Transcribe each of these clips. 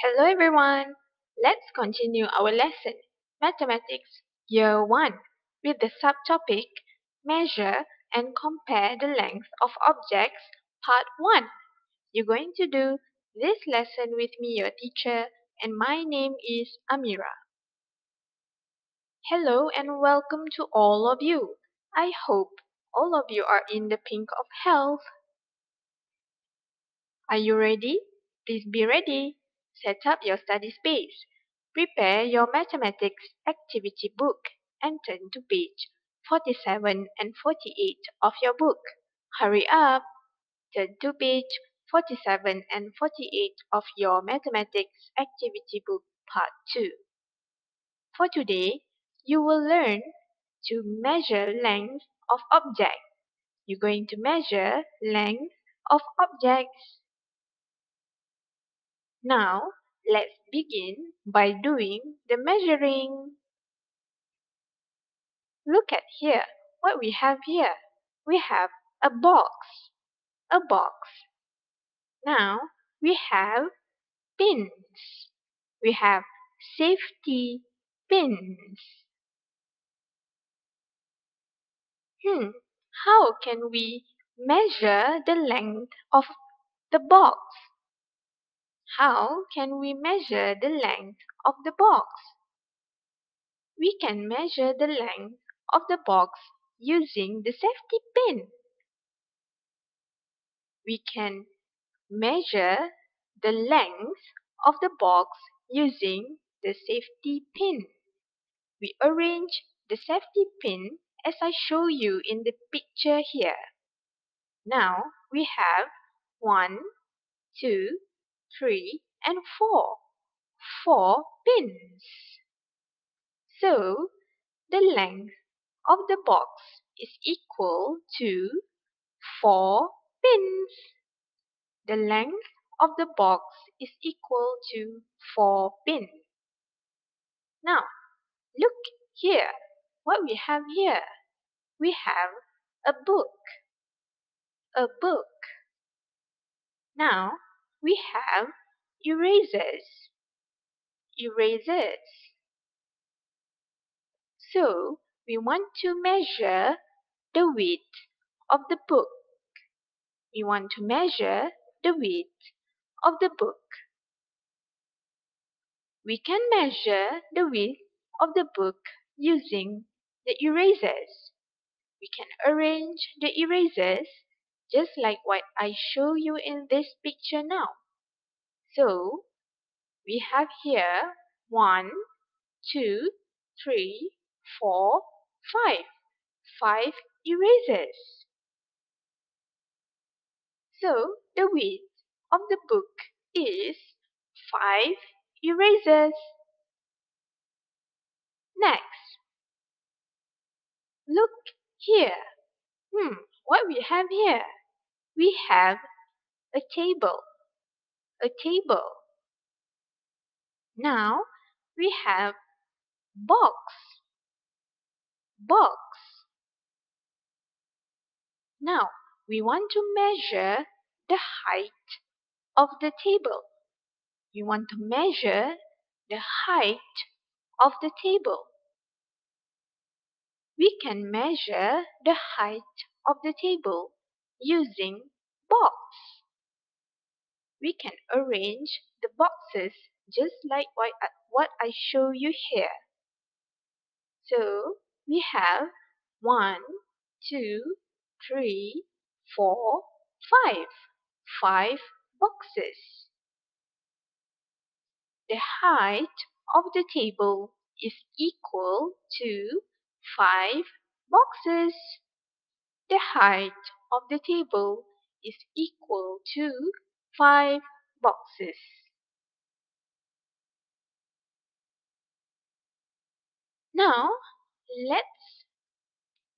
Hello everyone. Let's continue our lesson, Mathematics Year 1, with the subtopic Measure and Compare the Length of Objects, Part 1. You're going to do this lesson with me, your teacher, and my name is Amirah. Hello and welcome to all of you. I hope all of you are in the pink of health. Are you ready? Please be ready. Set up your study space. Prepare your mathematics activity book and turn to page 47 and 48 of your book. Hurry up! Turn to page 47 and 48 of your mathematics activity book part 2. For today, you will learn to measure length of objects. You're going to measure length of objects. Now, let's begin by doing the measuring. Look at here, what we have here. We have a box, a box. Now, we have pins. We have safety pins. Hmm, how can we measure the length of the box? How can we measure the length of the box? We can measure the length of the box using the safety pin. We can measure the length of the box using the safety pin. We arrange the safety pin as I show you in the picture here. Now we have one, two, three, and four. Four pins. So, the length of the box is equal to 4 pins. The length of the box is equal to 4 pins. Now, look here. What we have here? We have a book. A book. Now, we have erasers. Erasers. So, we want to measure the width of the book. We want to measure the width of the book. We can measure the width of the book using the erasers. We can arrange the erasers just like what I show you in this picture now. So, we have here one, two, three, four, five. Five erasers. So, the width of the book is five erasers. Next, look here. Hmm, what we have here? We have a table. A table. Now, we have box. Box. Now, we want to measure the height of the table. We want to measure the height of the table. We can measure the height of the table using box. We can arrange the boxes just like what I show you here. So, we have one, two, three, four, five. Five boxes. The height of the table is equal to five boxes. The height of the table is equal to five boxes. Now, let's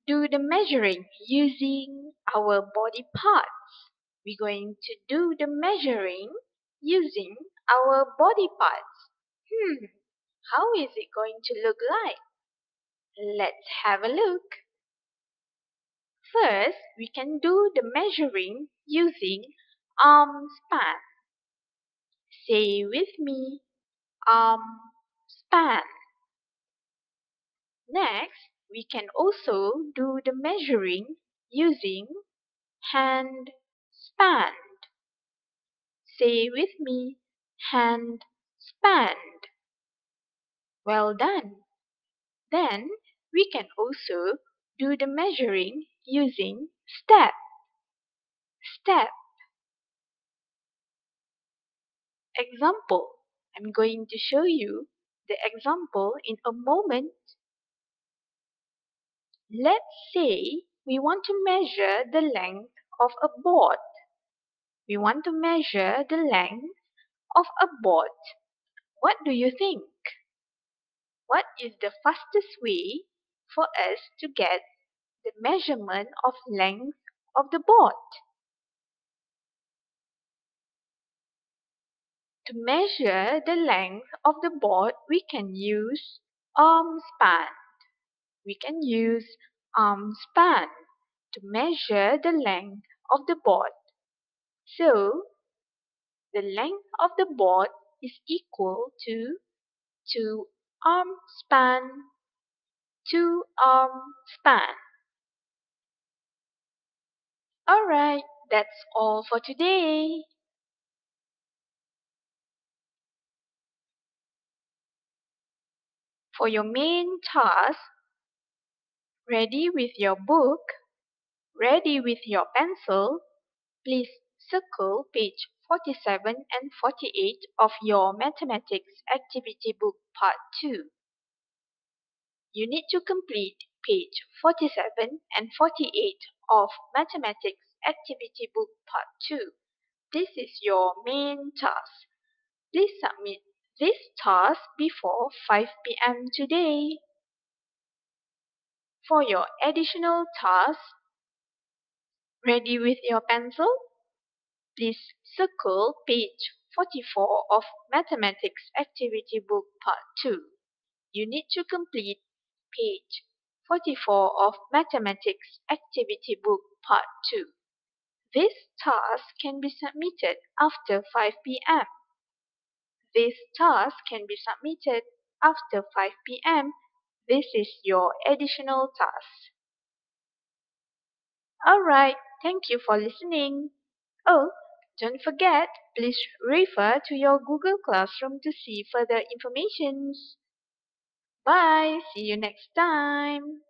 do the measuring using our body parts. We're going to do the measuring using our body parts. Hmm, how is it going to look like? Let's have a look. First, we can do the measuring using arm span. Say with me, arm span. Next, we can also do the measuring using hand span. Say with me, hand span. Well done. Then we can also do the measuring using step. Step. Example. I'm going to show you the example in a moment. Let's say we want to measure the length of a board. We want to measure the length of a board. What do you think? What is the fastest way for us to get the measurement of length of the board? To measure the length of the board, we can use arm span. We can use arm span to measure the length of the board. So, the length of the board is equal to 2 arm span, 2 arm span. Alright, that's all for today. For your main task, ready with your book, ready with your pencil, please circle page 47 and 48 of your Mathematics Activity Book Part 2. You need to complete page 47 and 48 of Mathematics Activity Book Part 2. This is your main task. Please submit this task before 5 p.m. today. For your additional task, ready with your pencil? Please circle page 44 of Mathematics Activity Book Part 2. You need to complete page 44 of Mathematics Activity Book Part 2. This task can be submitted after 5 p.m. This task can be submitted after 5 p.m. This is your additional task. Alright, thank you for listening. Oh, don't forget, please refer to your Google Classroom to see further information. Bye, see you next time.